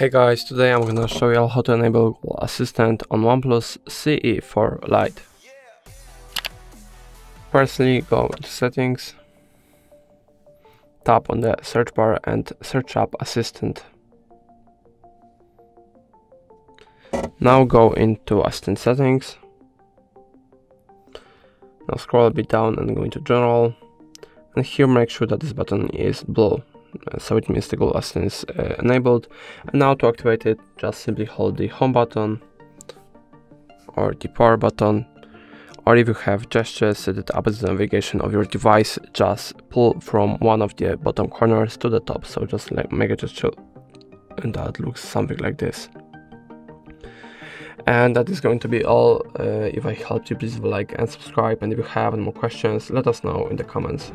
Hey guys, today I'm gonna show you how to enable Google Assistant on OnePlus CE4 Lite. Firstly, go to settings, tap on the search bar and search up Assistant. Now go into Assistant settings. Now scroll a bit down and go into General. And here make sure that this button is blue so it means the Assistant is uh, enabled. And now to activate it, just simply hold the home button or the power button. Or if you have gestures set it up as the navigation of your device, just pull from one of the bottom corners to the top. So just like make a gesture and that looks something like this. And that is going to be all. Uh, if I helped you, please like and subscribe. And if you have any more questions, let us know in the comments.